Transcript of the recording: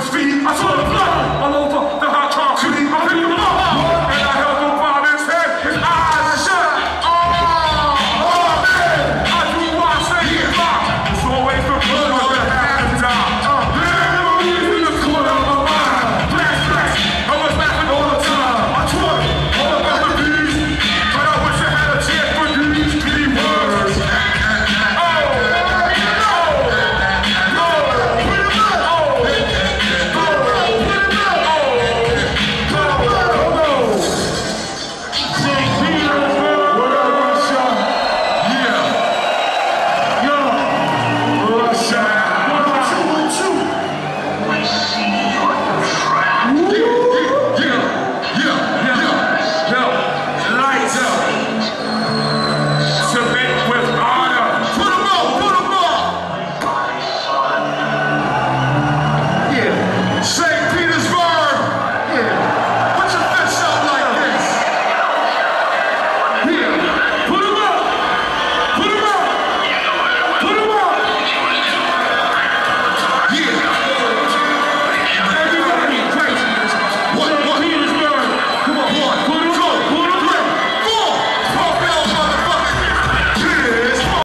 his feet. I saw the